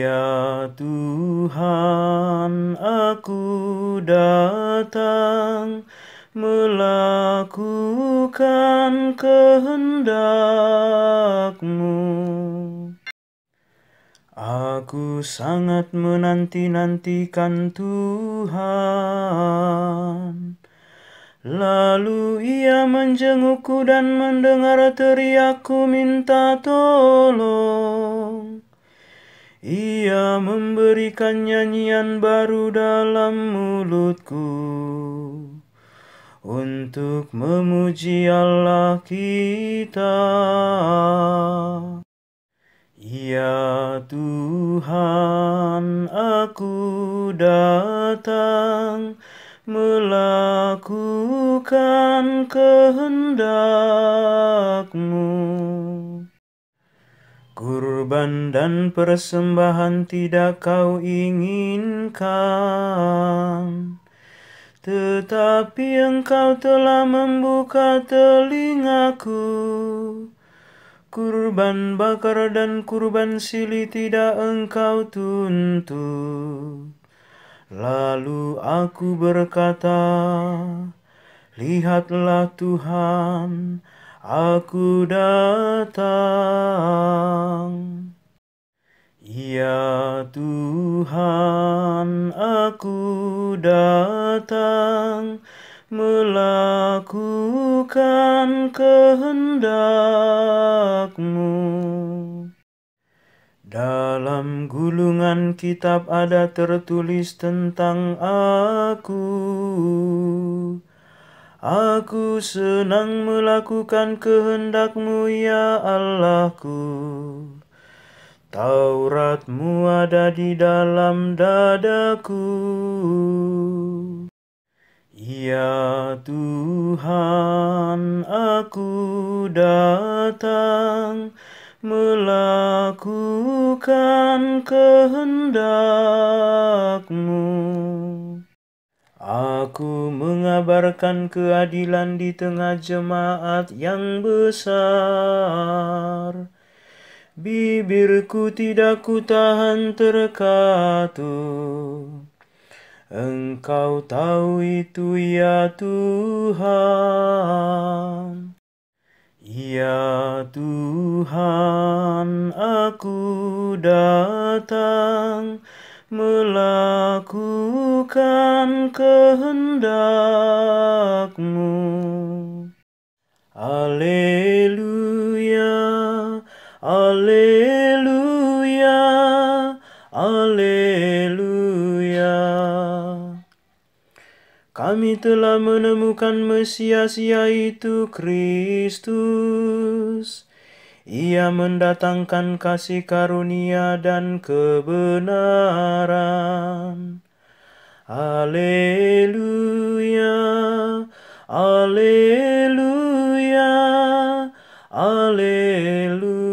Ya Tuhan, aku datang melakukan kehendak-Mu. Aku sangat menanti-nantikan Tuhan. Lalu ia menjengukku dan mendengar teriakku minta tolong. Ia memberikan nyanyian baru dalam mulutku untuk memuji Allah kita. Ya Tuhan, aku datang melakukan kehendak-Mu. Kurban dan persembahan tidak kau inginkan, tetapi engkau telah membuka telingaku. Kurban bakar dan kurban sili tidak engkau tuntut. Lalu aku berkata, Lihatlah Tuhan, aku datang. Ya Tuhan, aku datang melakukan kehendak-Mu. Dalam gulungan kitab ada tertulis tentang aku. Aku senang melakukan kehendak-Mu ya Allahku. Taurat-Mu ada di dalam dadaku. Ya Tuhan, aku datang melakukan kehendak-Mu. Aku mengabarkan keadilan di tengah jemaat yang besar. Bibirku tidak kutahan terkatup. Engkau tahu itu ya Tuhan. Ya Tuhan, aku datang melakukan kehendak-Mu. Haleluya, haleluya, haleluya. Kami telah menemukan Mesias yaitu Kristus. Ia mendatangkan kasih karunia dan kebenaran. Haleluya, haleluya, haleluya.